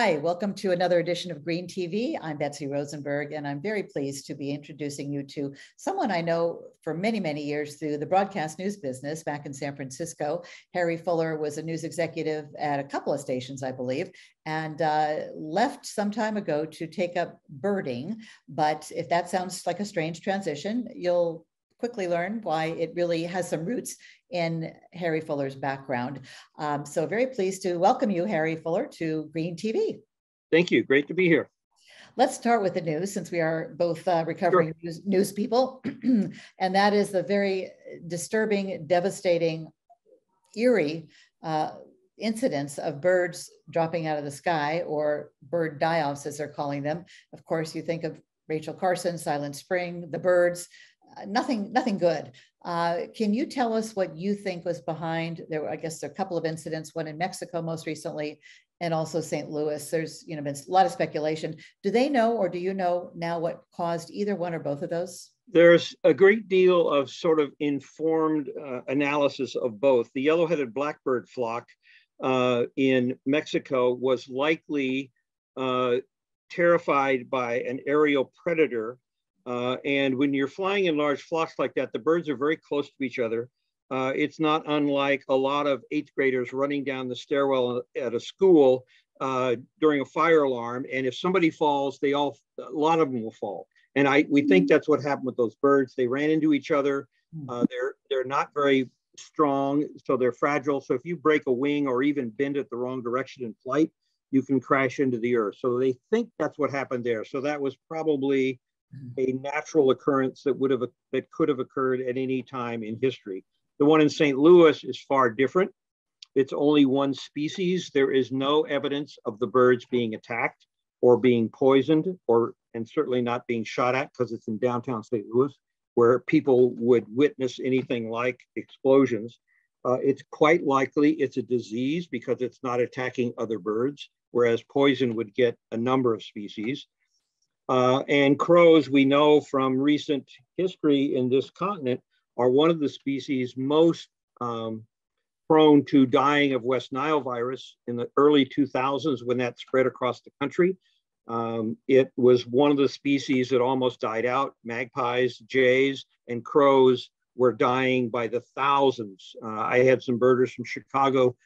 Hi, welcome to another edition of Green TV. I'm Betsy Rosenberg, and I'm very pleased to be introducing you to someone I know for many, many years through the broadcast news business back in San Francisco. Harry Fuller was a news executive at a couple of stations, I believe, and uh, left some time ago to take up birding. But if that sounds like a strange transition, you'll quickly learn why it really has some roots in Harry Fuller's background. Um, so very pleased to welcome you, Harry Fuller, to Green TV. Thank you. Great to be here. Let's start with the news since we are both uh, recovering sure. news, news, people. and that is the very disturbing, devastating, eerie uh, incidents of birds dropping out of the sky or bird die offs, as they're calling them. Of course, you think of Rachel Carson, Silent Spring, the birds, uh, nothing, nothing good. Uh, can you tell us what you think was behind? There were, I guess, a couple of incidents, one in Mexico most recently, and also St. Louis. There's, you know, been a lot of speculation. Do they know, or do you know now what caused either one or both of those? There's a great deal of sort of informed uh, analysis of both. The yellow-headed blackbird flock uh, in Mexico was likely uh, terrified by an aerial predator uh, and when you're flying in large flocks like that, the birds are very close to each other. Uh, it's not unlike a lot of eighth graders running down the stairwell at a school uh, during a fire alarm. And if somebody falls, they all, a lot of them will fall. And I, we think mm-hmm. that's what happened with those birds. They ran into each other. Uh, mm-hmm. they're, they're not very strong, so they're fragile. So if you break a wing or even bend it the wrong direction in flight, you can crash into the earth. So they think that's what happened there. So that was probably a natural occurrence that would have that could have occurred at any time in history. The one in St. Louis is far different. It's only one species. There is no evidence of the birds being attacked or being poisoned or and certainly not being shot at because it's in downtown St. Louis where people would witness anything like explosions. Uh, it's quite likely it's a disease because it's not attacking other birds, whereas poison would get a number of species. Uh, and crows, we know from recent history in this continent, are one of the species most um, prone to dying of West Nile virus in the early 2000s when that spread across the country. Um, it was one of the species that almost died out. Magpies, jays, and crows were dying by the thousands. Uh, I had some birders from Chicago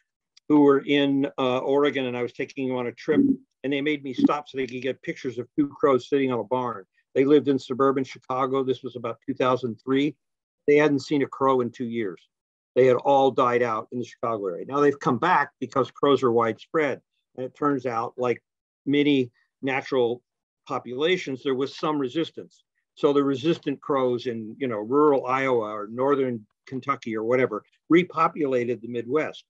who were in uh, Oregon, and I was taking them on a trip and they made me stop so they could get pictures of two crows sitting on a barn. They lived in suburban Chicago. This was about 2003. They hadn't seen a crow in two years. They had all died out in the Chicago area. Now they've come back because crows are widespread. And it turns out, like many natural populations, there was some resistance. So the resistant crows in you know rural Iowa or northern Kentucky or whatever repopulated the Midwest.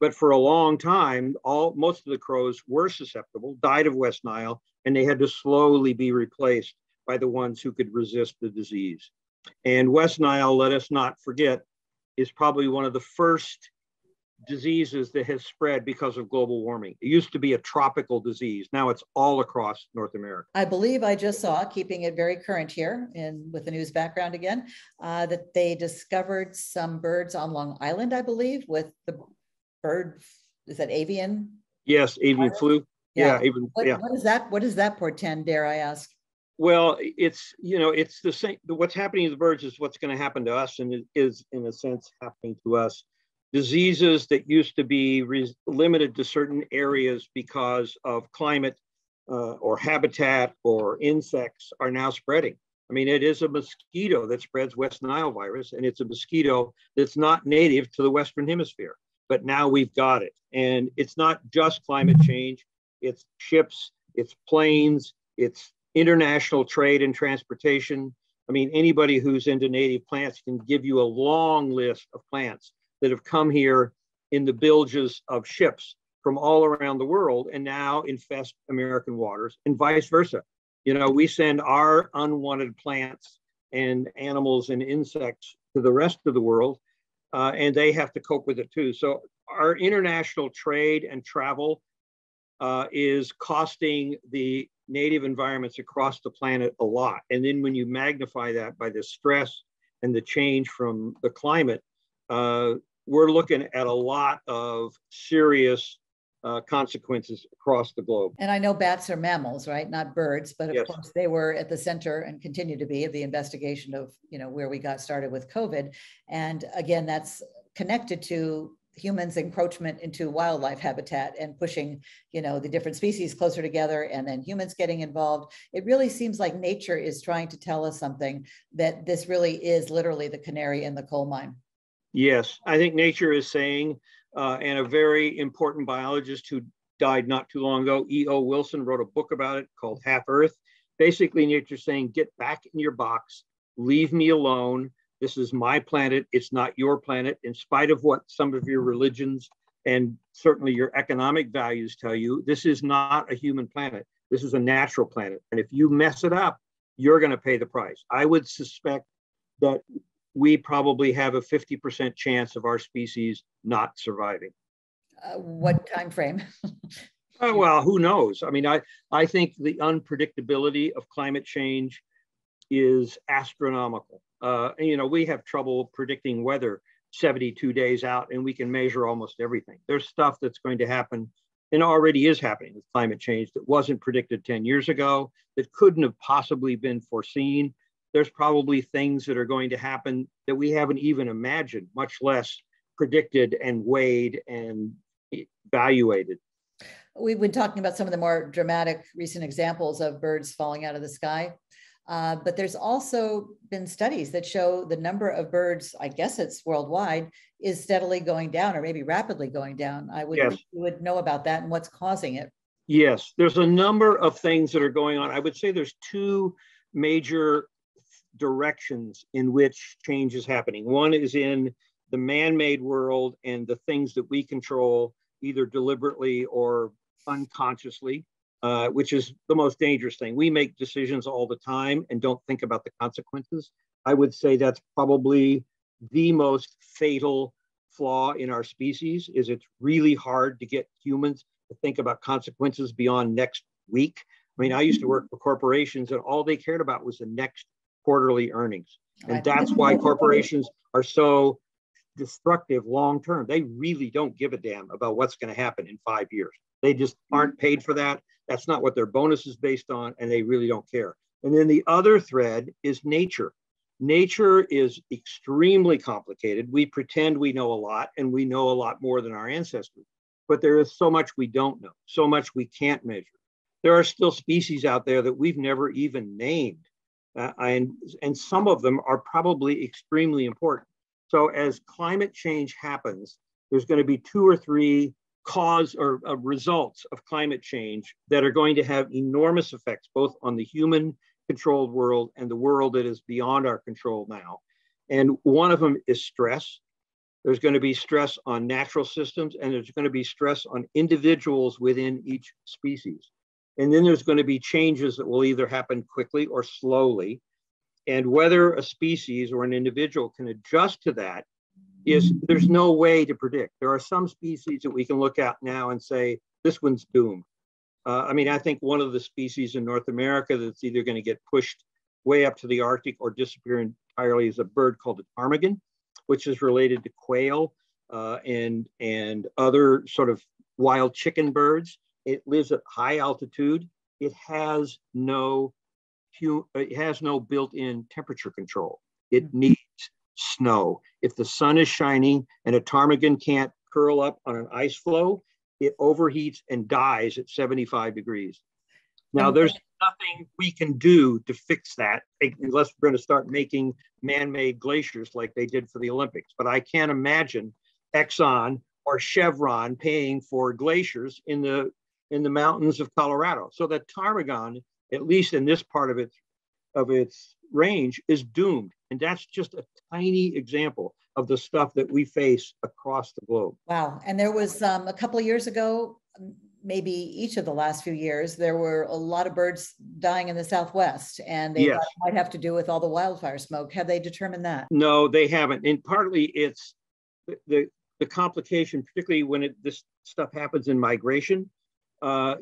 But for a long time, all most of the crows were susceptible, died of West Nile, and they had to slowly be replaced by the ones who could resist the disease. And West Nile, let us not forget, is probably one of the first diseases that has spread because of global warming. It used to be a tropical disease. Now it's all across North America. I believe I just saw, keeping it very current here and with the news background again, uh, that they discovered some birds on Long Island, I believe, with the bird is that avian? Yes avian flu. Yeah, yeah what, yeah. what is that what does that portend dare i ask? Well it's you know it's the same what's happening to the birds is what's going to happen to us and it is in a sense happening to us. Diseases that used to be limited to certain areas because of climate uh, or habitat or insects are now spreading. I mean, it is a mosquito that spreads West Nile virus, and it's a mosquito that's not native to the Western Hemisphere but now we've got it. And it's not just climate change, it's ships, it's planes, it's international trade and transportation. I mean, anybody who's into native plants can give you a long list of plants that have come here in the bilges of ships from all around the world and now infest American waters and vice versa. You know, we send our unwanted plants and animals and insects to the rest of the world uh, and they have to cope with it too. So our international trade and travel uh, is costing the native environments across the planet a lot. And then when you magnify that by the stress and the change from the climate, uh, we're looking at a lot of serious uh, consequences across the globe. And I know bats are mammals, right? Not birds, but of Yes. course they were at the center and continue to be of the investigation of, you know, where we got started with COVID. And again, that's connected to humans' encroachment into wildlife habitat and pushing, you know, the different species closer together and then humans getting involved. It really seems like nature is trying to tell us something that this really is literally the canary in the coal mine. Yes, I think nature is saying, uh, and a very important biologist who died not too long ago, E.O. Wilson, wrote a book about it called Half Earth. Basically, nature's saying, get back in your box, leave me alone. This is my planet. It's not your planet. In spite of what some of your religions and certainly your economic values tell you, this is not a human planet. This is a natural planet. And if you mess it up, you're going to pay the price. I would suspect that we probably have a 50% chance of our species not surviving. Uh, what time frame? Uh, well, who knows? I mean, I, I think the unpredictability of climate change is astronomical. Uh, you know, we have trouble predicting weather 72 days out, and we can measure almost everything. There's stuff that's going to happen and already is happening with climate change that wasn't predicted 10 years ago, that couldn't have possibly been foreseen. There's probably things that are going to happen that we haven't even imagined, much less predicted and weighed and evaluated. We've been talking about some of the more dramatic recent examples of birds falling out of the sky. Uh, but there's also been studies that show the number of birds, I guess it's worldwide, is steadily going down or maybe rapidly going down. I would, Yes. would know about that and what's causing it. Yes, there's a number of things that are going on. I would say there's two major directions in which change is happening. One is in the man-made world and the things that we control either deliberately or unconsciously, uh, which is the most dangerous thing. We make decisions all the time and don't think about the consequences. I would say that's probably the most fatal flaw in our species is it's really hard to get humans to think about consequences beyond next week. I mean, I used to work for corporations and all they cared about was the next quarterly earnings. And that's why corporations are so destructive long term. They really don't give a damn about what's going to happen in five years. They just aren't paid for that. That's not what their bonus is based on, and they really don't care. And then the other thread is nature. Nature is extremely complicated. We pretend we know a lot, and we know a lot more than our ancestors, but there is so much we don't know, so much we can't measure. There are still species out there that we've never even named. Uh, and, and some of them are probably extremely important. So as climate change happens, there's going to be two or three cause or uh, results of climate change that are going to have enormous effects both on the human controlled world and the world that is beyond our control now. And one of them is stress. There's going to be stress on natural systems and there's going to be stress on individuals within each species. And then there's going to be changes that will either happen quickly or slowly. And whether a species or an individual can adjust to that is there's no way to predict. There are some species that we can look at now and say, this one's doomed. Uh, I mean, I think one of the species in North America that's either going to get pushed way up to the Arctic or disappear entirely is a bird called the ptarmigan, which is related to quail uh, and, and other sort of wild chicken birds. It lives at high altitude. It has no it has no built-in temperature control. It hmm. needs snow. If the sun is shining and a ptarmigan can't curl up on an ice floe, it overheats and dies at 75 degrees. Now, there's nothing we can do to fix that unless we're going to start making man-made glaciers like they did for the Olympics. But I can't imagine Exxon or Chevron paying for glaciers in the in the mountains of Colorado. So that ptarmigan, at least in this part of its of its range, is doomed. And that's just a tiny example of the stuff that we face across the globe. Wow. And there was um, a couple of years ago, maybe each of the last few years, there were a lot of birds dying in the Southwest, and they Yes. might have to do with all the wildfire smoke. Have they determined that? No, they haven't. And partly it's the, the, the complication, particularly when it, this stuff happens in migration. Uh,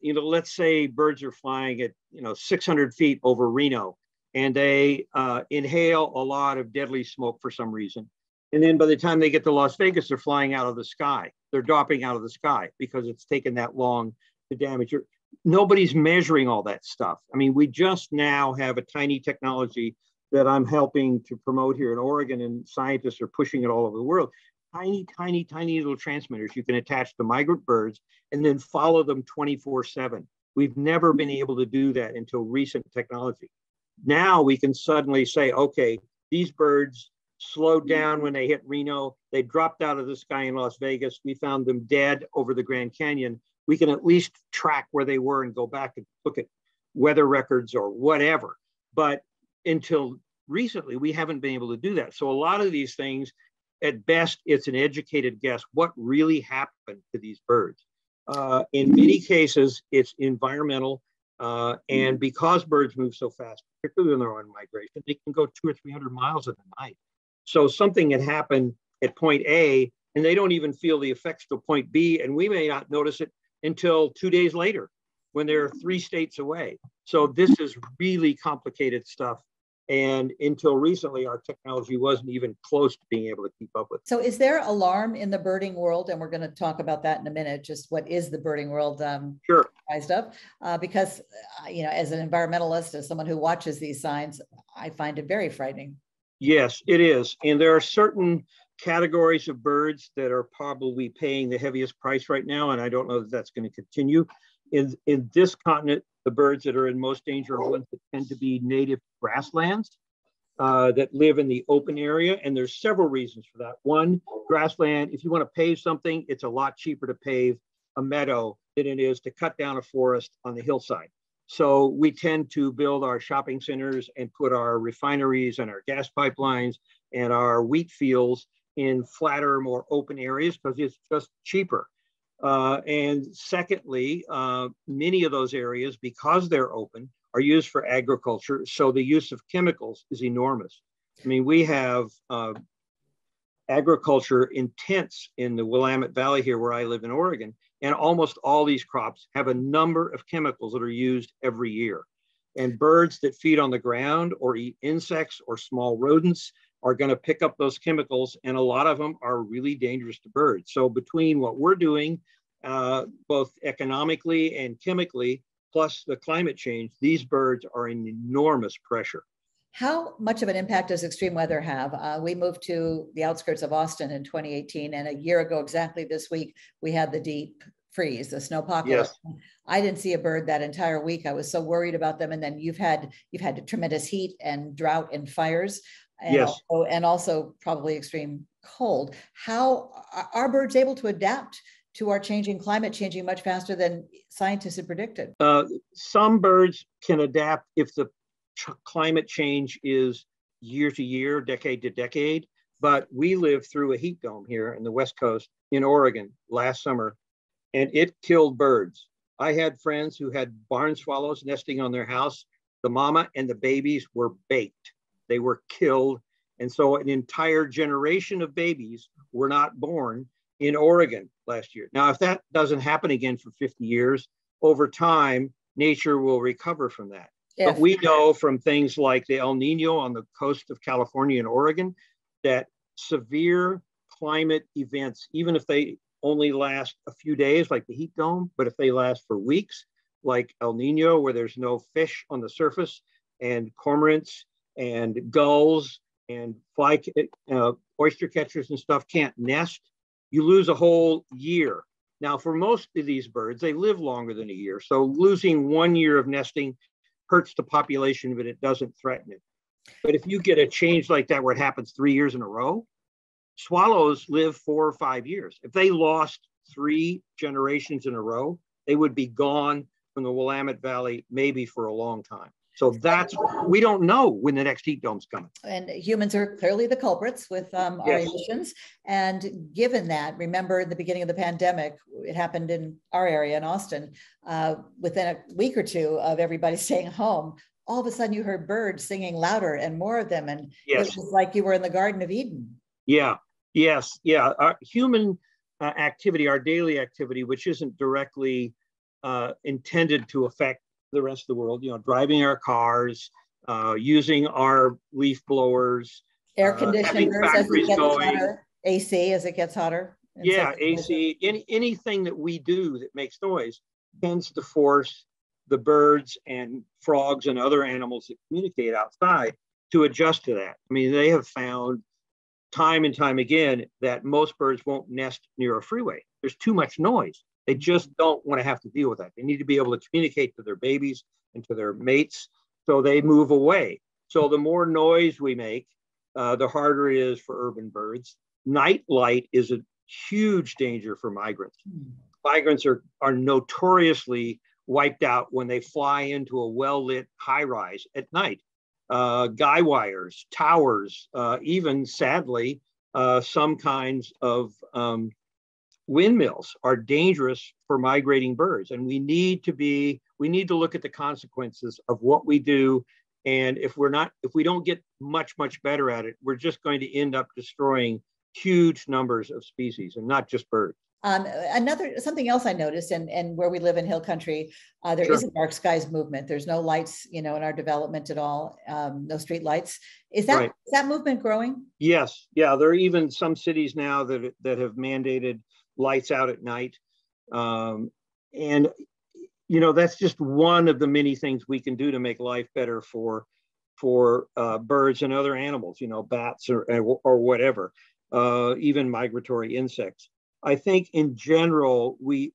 you know, let's say birds are flying at, you know, 600 feet over Reno and they uh, inhale a lot of deadly smoke for some reason. And then by the time they get to Las Vegas, they're flying out of the sky. They're dropping out of the sky because it's taken that long to damage. Nobody's measuring all that stuff. I mean, we just now have a tiny technology that I'm helping to promote here in Oregon, and scientists are pushing it all over the world. Tiny, tiny, tiny little transmitters you can attach to migrant birds and then follow them 24 7. We've never been mm-hmm. able to do that until recent technology. Now we can suddenly say, okay, these birds slowed mm-hmm. down when they hit Reno. They dropped out of the sky in Las Vegas. We found them dead over the Grand Canyon. We can at least track where they were and go back and look at weather records or whatever. But until recently, we haven't been able to do that. So a lot of these things, at best, it's an educated guess what really happened to these birds. Uh, in many cases, it's environmental. Uh, and because birds move so fast, particularly when they're on migration, they can go two or 300 miles in a night. So something had happened at point A, and they don't even feel the effects to point B, and we may not notice it until two days later when they're three states away. So this is really complicated stuff. And until recently, our technology wasn't even close to being able to keep up with. So, is there alarm in the birding world? And we're going to talk about that in a minute. Just what is the birding world um, sure. comprised of? Uh, because, uh, you know, as an environmentalist, as someone who watches these signs, I find it very frightening. Yes, it is. And there are certain categories of birds that are probably paying the heaviest price right now. And I don't know that that's going to continue. In, in this continent, the birds that are in most danger are ones that tend to be native grasslands uh, that live in the open area. And there's several reasons for that. One, grassland, if you want to pave something, it's a lot cheaper to pave a meadow than it is to cut down a forest on the hillside. So we tend to build our shopping centers and put our refineries and our gas pipelines and our wheat fields in flatter, more open areas because it's just cheaper. Uh, and secondly, uh, many of those areas, because they're open, are used for agriculture. So the use of chemicals is enormous. I mean, we have uh, agriculture intense in the Willamette Valley here, where I live in Oregon, and almost all these crops have a number of chemicals that are used every year. And birds that feed on the ground or eat insects or small rodents are going to pick up those chemicals, and a lot of them are really dangerous to birds. So, between what we're doing, uh, both economically and chemically, plus the climate change, these birds are in enormous pressure. How much of an impact does extreme weather have? Uh, we moved to the outskirts of Austin in 2018, and a year ago, exactly this week, we had the deep freeze, the snowpocalypse. Yes. I didn't see a bird that entire week. I was so worried about them. And then you've had you've had tremendous heat and drought and fires, and yes. also, and also probably extreme cold. How are birds able to adapt to our changing climate, changing much faster than scientists had predicted? Uh, some birds can adapt if the climate change is year to year, decade to decade. But we lived through a heat dome here in the West Coast in Oregon last summer, and it killed birds. I had friends who had barn swallows nesting on their house. The mama and the babies were baked, they were killed. And so an entire generation of babies were not born in Oregon last year. Now, if that doesn't happen again for 50 years, over time, nature will recover from that. But we know from things like the El Nino on the coast of California and Oregon that severe climate events, even if they only last a few days, like the heat dome, but if they last for weeks, like El Nino, where there's no fish on the surface, and cormorants and gulls and fly uh, oyster catchers and stuff can't nest, you lose a whole year. Now, for most of these birds, they live longer than a year. So losing one year of nesting hurts the population, but it doesn't threaten it. But if you get a change like that where it happens three years in a row, swallows live four or five years. If they lost three generations in a row, they would be gone from the Willamette Valley maybe for a long time. So that's we don't know when the next heat dome's coming. And humans are clearly the culprits with um, our yes. emissions. And given that, remember in the beginning of the pandemic, it happened in our area in Austin. Uh, within a week or two of everybody staying home, all of a sudden you heard birds singing louder and more of them, and yes. it was like you were in the Garden of Eden. Yeah. Yes. Yeah. Our human uh, activity, our daily activity, which isn't directly uh, intended to affect the rest of the world, you know, driving our cars, uh, using our leaf blowers, Air conditioners uh, as it gets going. hotter, AC as it gets hotter. Yeah, AC, any, anything that we do that makes noise tends to force the birds and frogs and other animals that communicate outside to adjust to that. I mean, they have found time and time again that most birds won't nest near a freeway. There's too much noise. They just don't want to have to deal with that. They need to be able to communicate to their babies and to their mates, so they move away. So the more noise we make, uh, the harder it is for urban birds. Night light is a huge danger for migrants. Mm. Migrants are, are notoriously wiped out when they fly into a well lit high rise at night. Uh, guy wires, towers, uh, even sadly, uh, some kinds of um, windmills are dangerous for migrating birds. And we need to be, we need to look at the consequences of what we do. And if we're not, if we don't get much, much better at it, we're just going to end up destroying huge numbers of species and not just birds. Um, another something else I noticed, and and where we live in hill country, uh, there sure. is a dark skies movement. There's no lights, you know, in our development at all. Um, no street lights. Is that right. is that movement growing? Yes, yeah. There are even some cities now that that have mandated lights out at night, um, and you know that's just one of the many things we can do to make life better for for uh, birds and other animals. You know, bats or or whatever, uh, even migratory insects. I think in general, we,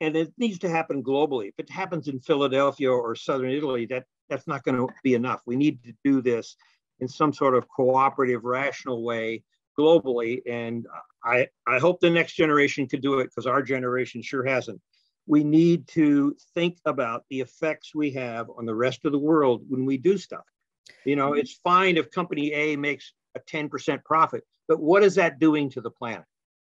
and it needs to happen globally. If it happens in Philadelphia or Southern Italy, that, that's not going to be enough. We need to do this in some sort of cooperative, rational way globally. And I, I hope the next generation can do it because our generation sure hasn't. We need to think about the effects we have on the rest of the world when we do stuff. You know, it's fine if company A makes a 10% profit, but what is that doing to the planet?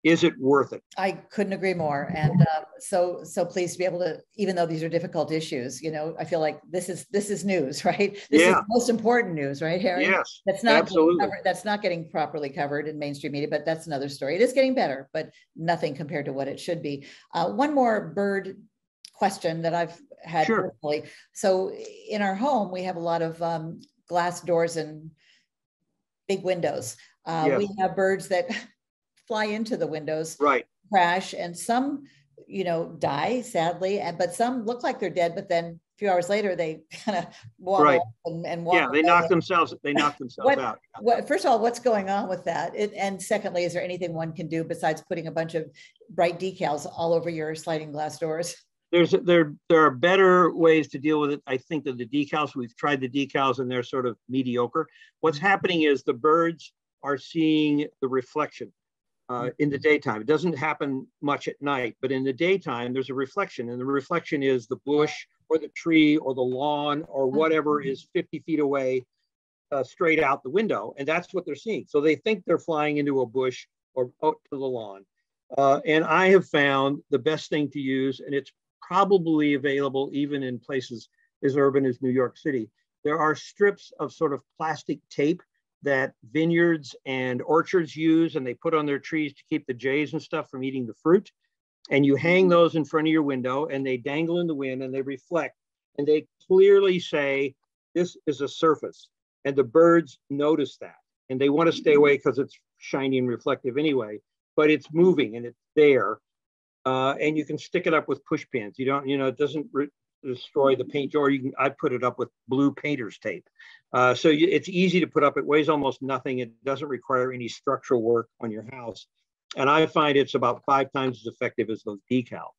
Is it worth it? I couldn't agree more. And uh, so, so pleased to be able to, even though these are difficult issues, you know, I feel like this is this is news, right? This yeah. is most important news, right, Harry? Yes, that's not absolutely. Covered, that's not getting properly covered in mainstream media, but that's another story. It is getting better, but nothing compared to what it should be. Uh, one more bird question that I've had sure. personally. So, in our home, we have a lot of um, glass doors and big windows. Uh, yes. We have birds that fly into the windows, right? Crash, and some, you know, die sadly, and but some look like they're dead, but then a few hours later they kind of walk right. and, and walk yeah they knock themselves they knock themselves what, out. What, first of all what's going on with that? It, and secondly is there anything one can do besides putting a bunch of bright decals all over your sliding glass doors? There's there there are better ways to deal with it i think that the decals. We've tried the decals and they're sort of mediocre. What's mm-hmm. happening is the birds are seeing the reflection uh, in the daytime. It doesn't happen much at night, but in the daytime, there's a reflection, and the reflection is the bush or the tree or the lawn or whatever mm-hmm. is 50 feet away uh, straight out the window. And that's what they're seeing. So they think they're flying into a bush or out to the lawn. Uh, and I have found the best thing to use, and it's probably available even in places as urban as New York City. There are strips of sort of plastic tape that vineyards and orchards use and they put on their trees to keep the jays and stuff from eating the fruit. And you hang mm-hmm. those in front of your window and they dangle in the wind and they reflect and they clearly say, this is a surface. And the birds notice that and they want to stay away because it's shiny and reflective anyway, but it's moving and it's there. Uh, and you can stick it up with push pins. You don't, you know, it doesn't destroy the paint, or you can, I put it up with blue painter's tape. Uh, so you, it's easy to put up. It weighs almost nothing. It doesn't require any structural work on your house. And I find it's about five times as effective as those decals.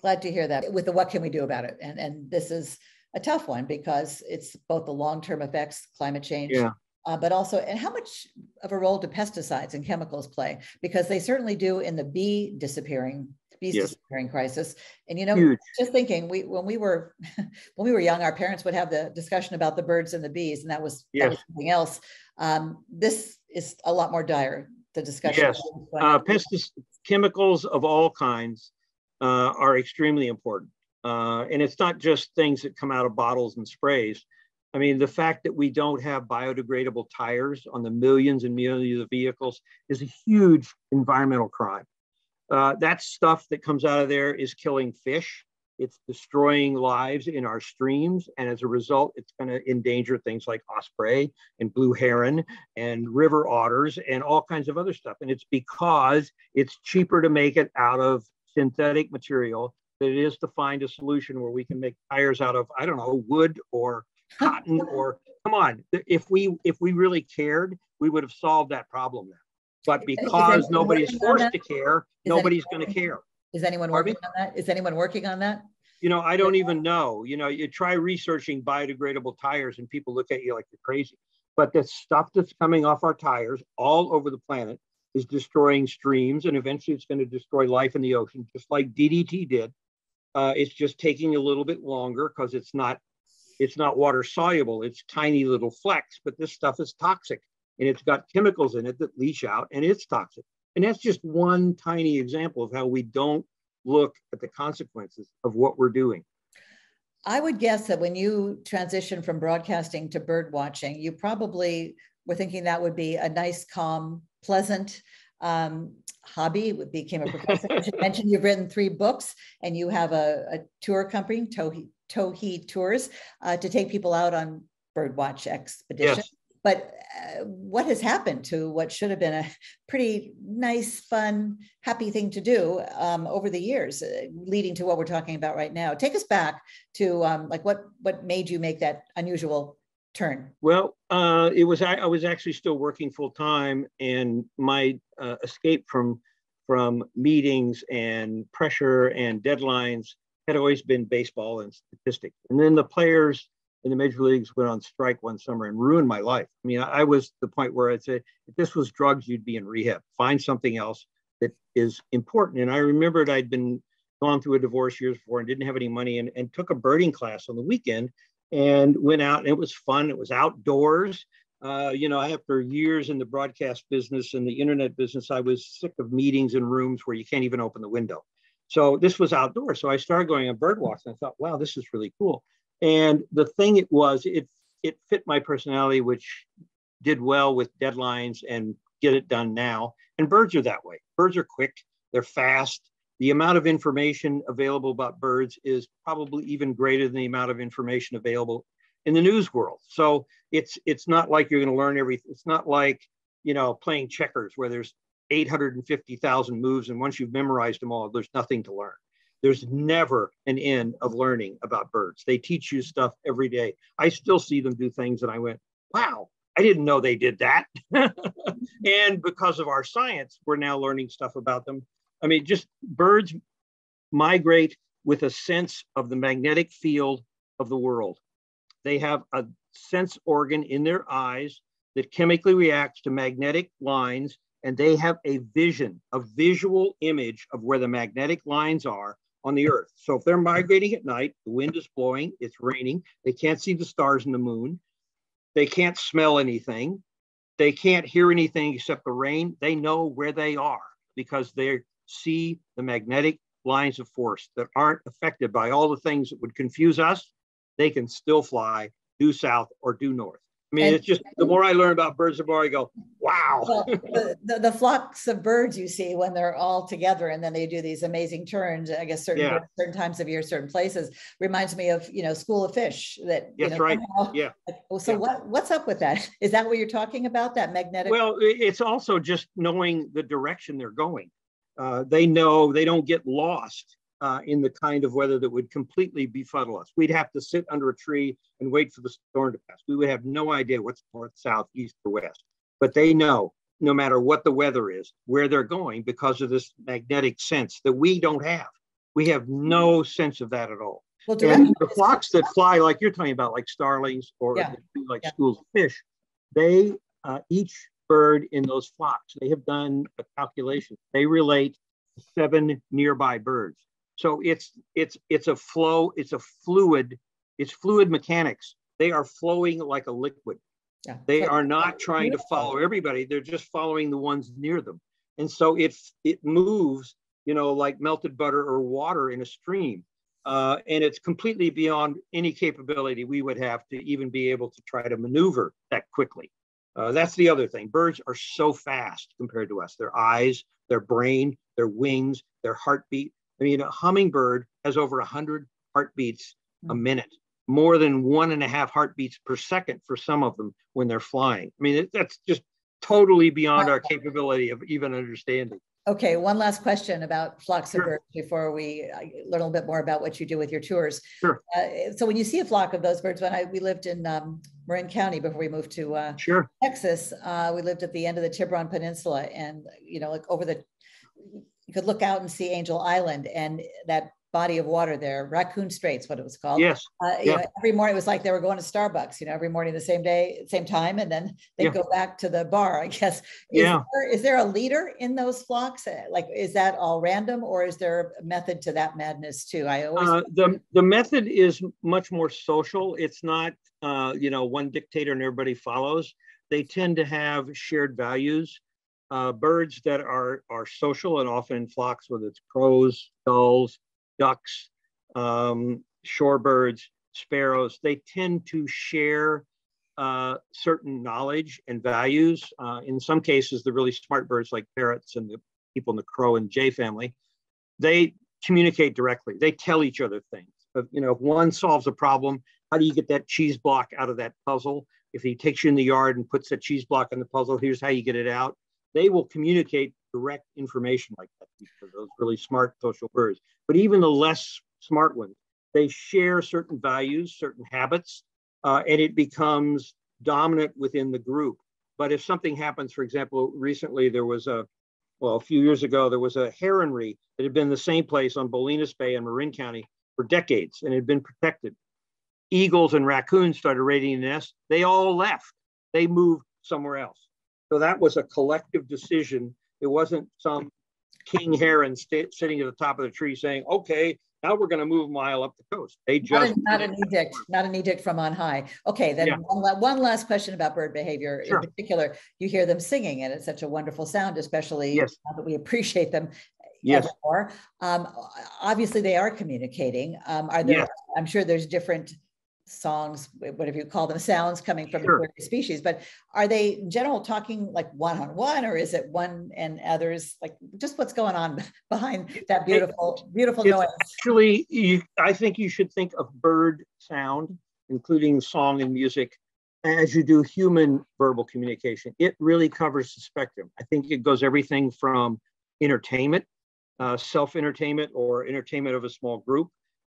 Glad to hear that. With the what can we do about it? And, and this is a tough one because it's both the long-term effects, climate change, yeah. Uh, but also, and how much of a role do pesticides and chemicals play? Because they certainly do in the bee disappearing bees yes. disappearing crisis. And you know, Huge. just thinking, we when we were when we were young, our parents would have the discussion about the birds and the bees, and that was, yes. that was something else. Um, this is a lot more dire. The discussion. Yes, uh, pesticides, chemicals of all kinds uh, are extremely important, uh, and it's not just things that come out of bottles and sprays. I mean, the fact that we don't have biodegradable tires on the millions and millions of vehicles is a huge environmental crime. Uh, that stuff that comes out of there is killing fish. It's destroying lives in our streams. And as a result, it's going to endanger things like osprey and blue heron and river otters and all kinds of other stuff. And it's because it's cheaper to make it out of synthetic material than it is to find a solution where we can make tires out of, I don't know, wood or cotton or come on. If we if we really cared, we would have solved that problem now. But because nobody's forced to care, is nobody's going to care. Is anyone working on that? Is anyone working on that? You know, I don't even know. You know, you try researching biodegradable tires and people look at you like you're crazy. But the stuff that's coming off our tires all over the planet is destroying streams and eventually it's going to destroy life in the ocean, just like DDT did. Uh, it's just taking a little bit longer because it's not it's not water soluble. It's tiny little flecks, but this stuff is toxic and it's got chemicals in it that leach out and it's toxic. And that's just one tiny example of how we don't look at the consequences of what we're doing. I would guess that when you transition from broadcasting to bird watching, you probably were thinking that would be a nice, calm, pleasant um, hobby. It became a profession. you mentioned you've written three books and you have a, a tour company, Towhee, Towhee Tours, uh, to take people out on birdwatch expeditions. Yes. But uh, what has happened to what should have been a pretty nice, fun, happy thing to do um, over the years, uh, leading to what we're talking about right now? Take us back to um, like what what made you make that unusual turn? Well, uh, it was I, I, was actually still working full time, and my uh, escape from from meetings and pressure and deadlines had always been baseball and statistics. And then the players in the major leagues went on strike one summer and ruined my life. I mean, I was the point where I'd say, if this was drugs, you'd be in rehab. Find something else that is important. And I remembered I'd been gone through a divorce years before and didn't have any money and, and took a birding class on the weekend and went out and it was fun. It was outdoors. Uh, you know, after years in the broadcast business and the internet business, I was sick of meetings in rooms where you can't even open the window. So this was outdoors. So I started going on bird walks and I thought, wow, this is really cool. And the thing it was, it it fit my personality, which did well with deadlines and get it done now. And birds are that way. Birds are quick, they're fast. The amount of information available about birds is probably even greater than the amount of information available in the news world. So it's it's not like you're going to learn everything. It's not like you know playing checkers where there's 850,000 moves and once you've memorized them all, there's nothing to learn. There's never an end of learning about birds. They teach you stuff every day. I still see them do things and I went, wow, I didn't know they did that. and because of our science, we're now learning stuff about them. I mean, just birds migrate with a sense of the magnetic field of the world. They have a sense organ in their eyes that chemically reacts to magnetic lines, and they have a vision, a visual image of where the magnetic lines are on the earth. So if they're migrating at night, the wind is blowing, it's raining, they can't see the stars and the moon, they can't smell anything, they can't hear anything except the rain, they know where they are because they see the magnetic lines of force that aren't affected by all the things that would confuse us. They can still fly due south or due north. I mean, and, it's just the more I learn about birds, the more I go, wow. Well, the, the, the, flocks of birds you see when they're all together and then they do these amazing turns, I guess certain yeah. certain times of year, certain places, reminds me of, you know, School of Fish that, That's know, right. yeah. Oh, so yeah. what, what's up with that? Is that what you're talking about? That magnetic? Well, it's also just knowing the direction they're going. Uh, they know they don't get lost uh, in the kind of weather that would completely befuddle us. We'd have to sit under a tree and wait for the storm to pass. We would have no idea what's north, south, east, or west. But they know, no matter what the weather is, where they're going because of this magnetic sense that we don't have. We have no sense of that at all. Well, and the flocks that fly, like you're talking about, like starlings or yeah. like yeah. schools of fish, they uh, each bird in those flocks, they have done a calculation. They relate seven nearby birds. So it's it's it's a flow, it's a fluid, it's fluid mechanics. They are flowing like a liquid. Yeah. They are not trying to follow everybody. They're just following the ones near them. And so it it moves, you know, like melted butter or water in a stream. Uh, and it's completely beyond any capability we would have to even be able to try to maneuver that quickly. Uh, that's the other thing. Birds are so fast compared to us. Their eyes, their brain, their wings, their heartbeat, I mean, a hummingbird has over 100 heartbeats a hmm. minute, more than one and a half heartbeats per second for some of them when they're flying. I mean, it, that's just totally beyond our capability of even understanding. Okay, one last question about flocks sure. of birds before we uh, learn a little bit more about what you do with your tours. Sure. Uh, so when you see a flock of those birds, when I we lived in um, Marin County before we moved to uh, sure. Texas, uh, we lived at the end of the Tiburon Peninsula, and you know, like over the, you could look out and see Angel Island, and that body of water there, Raccoon Straits, what it was called. Yes. Uh, yeah. know, every morning it was like they were going to Starbucks, you know, every morning the same day, same time, and then they yeah. go back to the bar. I guess. Is yeah. There, is there a leader in those flocks? Uh, like, is that all random, or is there a method to that madness too? I always uh, the the method is much more social. It's not, uh, you know, one dictator and everybody follows. They tend to have shared values. Uh, birds that are are social and often in flocks, whether it's crows, gulls, ducks, um, shorebirds, sparrows, they tend to share uh, certain knowledge and values. Uh, in some cases, the really smart birds like parrots and the people in the crow and jay family, they communicate directly. They tell each other things. But, you know, if one solves a problem, how do you get that cheese block out of that puzzle? If he takes you in the yard and puts that cheese block in the puzzle, here's how you get it out. They will communicate direct information like that because those really smart social birds. But even the less smart ones, they share certain values, certain habits, uh, and it becomes dominant within the group. But if something happens, for example, recently there was a, well, a few years ago, there was a heronry that had been the same place on Bolinas Bay in Marin County for decades and had been protected. Eagles and raccoons started raiding the nest. They all left. They moved somewhere else. So that was a collective decision it wasn't some king heron st- sitting at the top of the tree saying, okay, now we're going to move a mile up the coast. They just not, a, not an edict, not an edict from on high. Okay, then yeah. one, one, last question about bird behavior. Sure. In particular, you hear them singing, and it's such a wonderful sound, especially yes. now that we appreciate them. Yes. More. Um, obviously, they are communicating. Um, are there? Yes. I'm sure there's different songs, whatever you call them, sounds coming from sure. species, but are they in general talking like one on one, or is it one and others? Like just what's going on behind that beautiful, beautiful it's noise? Actually, you, I think you should think of bird sound, including song and music, as you do human verbal communication. It really covers the spectrum. I think it goes everything from entertainment, uh, self entertainment, or entertainment of a small group,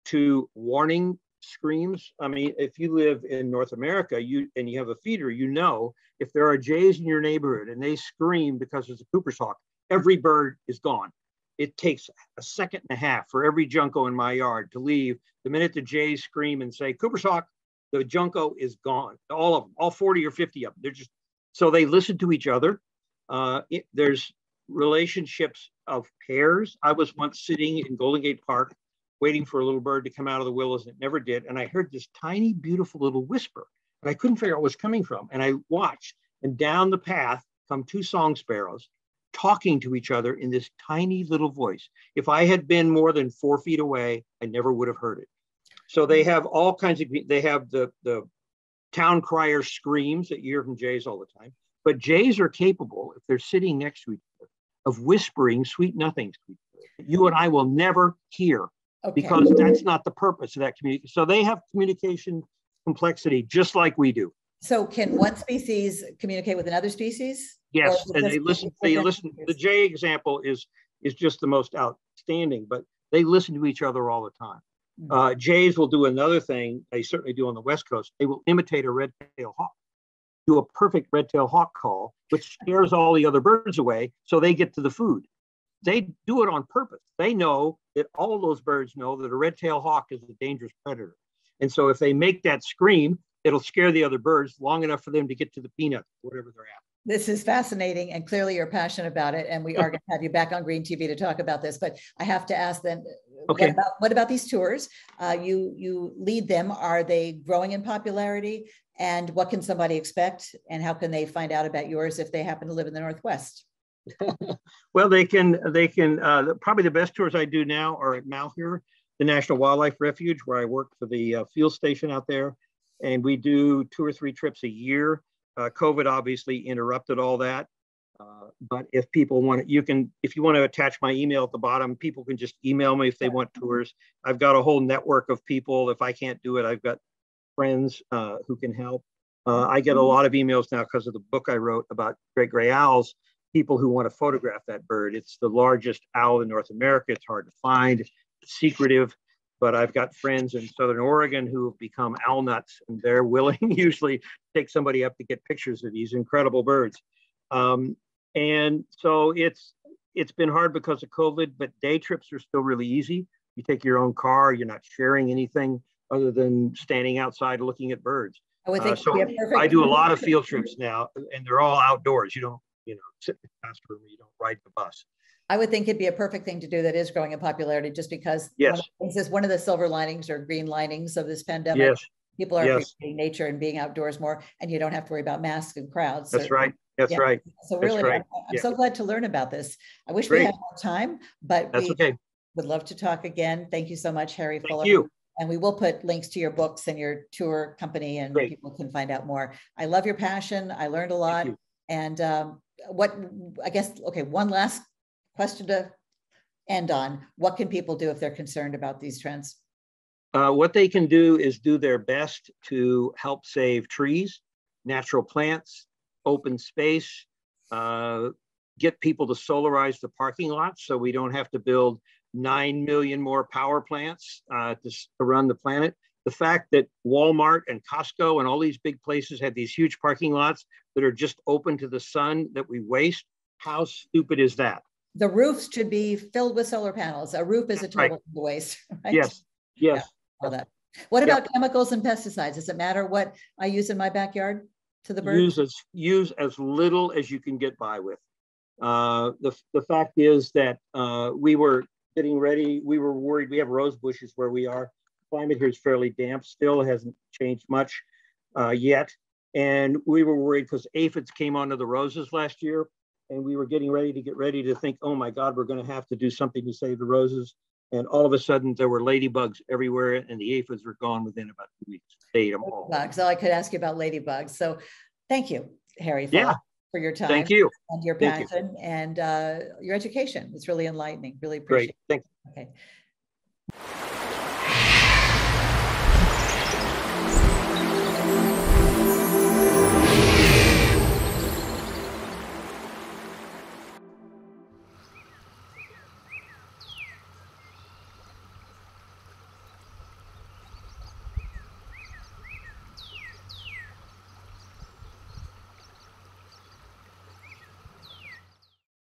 to warning screams. I mean, if you live in North America, you and you have a feeder, you know if there are jays in your neighborhood and they scream because there's a Cooper's hawk, every bird is gone. It takes a second and a half for every junco in my yard to leave. The minute the jays scream and say Cooper's hawk, the junco is gone. All of them, all 40 or 50 of them. They're just so they listen to each other. Uh, it, there's relationships of pairs. I was once sitting in Golden Gate Park waiting for a little bird to come out of the willows. And it never did. And I heard this tiny, beautiful little whisper, and I couldn't figure out it was coming from. And I watched, and down the path come two song sparrows talking to each other in this tiny little voice. If I had been more than four feet away, I never would have heard it. So they have all kinds of, they have the, the town crier screams that you hear from jays all the time. But jays are capable, if they're sitting next to each other, of whispering sweet nothings to each other. You and I will never hear okay. because that's not the purpose of that community. So they have communication complexity just like we do. So can one species communicate with another species? Yes, and they listen. They listen. The Jay example is is just the most outstanding, but they listen to each other all the time. Mm-hmm. Uh, jays will do another thing. They certainly do on the West Coast. They will imitate a red-tailed hawk, do a perfect red-tailed hawk call, which scares all the other birds away, so they get to the food they do it on purpose. They know that all those birds know that a red-tailed hawk is a dangerous predator. And so if they make that scream, it'll scare the other birds long enough for them to get to the peanuts, whatever they're at. This is fascinating, and clearly you're passionate about it. And we are going to have you back on Green TV to talk about this. But I have to ask then, okay. what, about, what about these tours? Uh, you you lead them. Are they growing in popularity? And what can somebody expect? And how can they find out about yours if they happen to live in the Northwest? well, they can, they can, uh, probably the best tours I do now are at Malheur, the National Wildlife Refuge, where I work for the uh, field station out there. And we do two or three trips a year. Uh, COVID obviously interrupted all that. Uh, but if people want it, you can, if you want to attach my email at the bottom, people can just email me if they want tours. I've got a whole network of people. If I can't do it, I've got friends uh, who can help. Uh, I get a mm-hmm. lot of emails now because of the book I wrote about great gray owls, people who want to photograph that bird. It's the largest owl in North America. It's hard to find, it's secretive, but I've got friends in Southern Oregon who have become owl nuts and they're willing usually to take somebody up to get pictures of these incredible birds. Um, and so it's it's been hard because of COVID, but day trips are still really easy. You take your own car, you're not sharing anything other than standing outside looking at birds. I would think uh, so I do a lot of field trips now, and they're all outdoors. You don't, you know, sit in the classroom, you don't ride the bus. I would think it'd be a perfect thing to do that is growing in popularity just because yes. one of, one of the silver linings or green linings of this pandemic. Yes. People are yes. appreciating nature and being outdoors more, and you don't have to worry about masks and crowds. That's right. That's yeah. right. So really, right. I'm, I'm yeah. so glad to learn about this. I wish Great. we had more time, but That's we okay. would love to talk again. Thank you so much, Harry Thank Fuller. you. And we will put links to your books and your tour company, and Great. people can find out more. I love your passion. I learned a lot. And um, what I guess, okay, one last question to end on. What can people do if they're concerned about these trends? Uh, what they can do is do their best to help save trees, natural plants, open space, uh, get people to solarize the parking lots so we don't have to build 9 million more power plants uh, to, to run the planet. The fact that Walmart and Costco and all these big places have these huge parking lots that are just open to the sun that we waste, how stupid is that? The roofs should be filled with solar panels. A roof is a total right. waste. Right? Yes, yes. Yeah, all that. What about yep. chemicals and pesticides? Does it matter what I use in my backyard to the birds? Use as, use as little as you can get by with. Uh, the, the fact is that uh, we were getting ready. We were worried. We have rose bushes where we are. Climate here is fairly damp. Still hasn't changed much uh, yet. And we were worried because aphids came onto the roses last year. And we were getting ready to get ready to think, oh my God, we're going to have to do something to save the roses. And all of a sudden, there were ladybugs everywhere, and the aphids were gone within about two weeks. They ate them all. So I could ask you about ladybugs. So thank you, Harry. Yeah for your time. Thank you. And your passion you. and uh, your education. It's really enlightening. Really appreciate Great. it. Thank Okay.